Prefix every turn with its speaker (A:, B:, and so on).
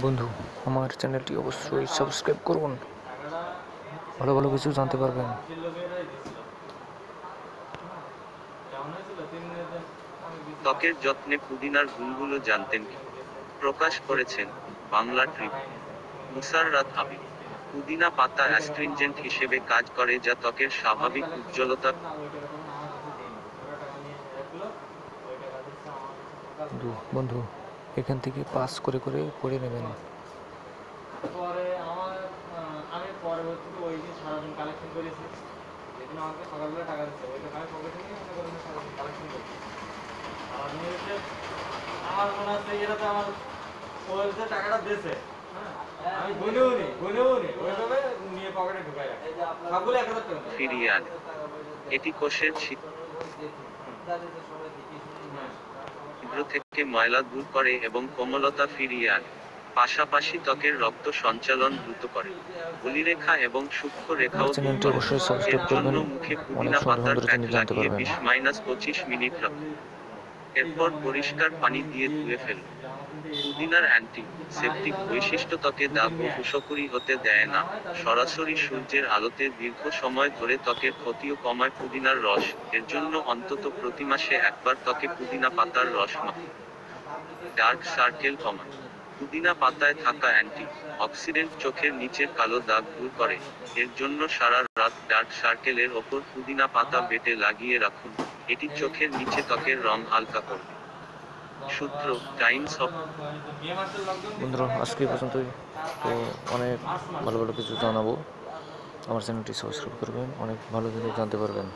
A: বন্ধু আমার চ্যানেলটি অবশ্যই সাবস্ক্রাইব করুন। ভালো ভালো কিছু জানতে পারবেন।
B: ত্বকের যত্নে পুদিনার গুণগুলো জানতেন কি? প্রকাশ করেছেন বাংলা ট্রিপ মুসাররাত হাবিব পুদিনা পাতা অ্যাস্ট্রিনজেন্ট হিসেবে কাজ করে যা ত্বকের স্বাভাবিক উজ্জ্বলতা
A: বন্ধু এখান থেকে পাস করে করে পড়ে নেবেন।
C: পরে আমার আমি পরবর্তীতে ওই দিন সারাদিন কালেকশন করেছি আমাকে সকালবেলা টাকা দিচ্ছে ওই টাকা পকেটে নিয়ে করেন সারাদিন কালেকশন করছি। আর আমি হচ্ছে আমার মনে হচ্ছে এটা তো আমার যে টাকাটা দিয়েছে। হ্যাঁ, আমি গুনেও নি গুনেও নি ওইভাবে নিয়ে পকেটে ঢুকাই রাখি সবগুলো এক হাজার টাকা।
B: ফিরিয়ে আনে এটি কোষের ছিদ্র থেকে ময়লা দূর করে এবং কোমলতা ফিরিয়ে আনে। পাশাপাশি ত্বকের রক্ত সঞ্চালন দ্রুত করে। অলিরেখা এবং সূক্ষ্ম রেখাও এর জন্য মুখে পুদিনা পাতার প্যাক
A: জানতে
B: লাগিয়ে। বিশ মাইনাস পঁচিশ মিনিট রাখুন এরপর পরিষ্কার পানি দিয়ে ধুয়ে ফেলুন পুদিনার অ্যান্টি, সেপটিক বৈশিষ্ট্য ত্বকে দাগ ও ফুসকুড়ি হতে দেয় না। সরাসরি সূর্যের আলোতে দীর্ঘ সময় ধরে ত্বকের ক্ষতিও কমায় পুদিনার রস। এর জন্য অন্তত প্রতি মাসে একবার ত্বকে পুদিনা পাতার রস মাখুন ডার্ক সার্কেল কমান পুদিনা পাতায় থাকা অ্যান্টি, অক্সিডেন্ট চোখের নিচের কালো দাগ দূর করে। এর জন্য সারা রাত ডার্ক সার্কেলের ওপর পুদিনা পাতা বেটে লাগিয়ে রাখুন। এটি চোখের নিচে ত্বকের রং হালকা করবে। সূত্র টাইমস অফ
A: বন্ধুরা, আজকে পর্যন্ত পর্যন্তই। তো অনেক ভালো ভালো কিছু জানাব। আমার চ্যানেলটি সাবস্ক্রাইব করবেন, অনেক ভালো কিছু জানতে পারবেন।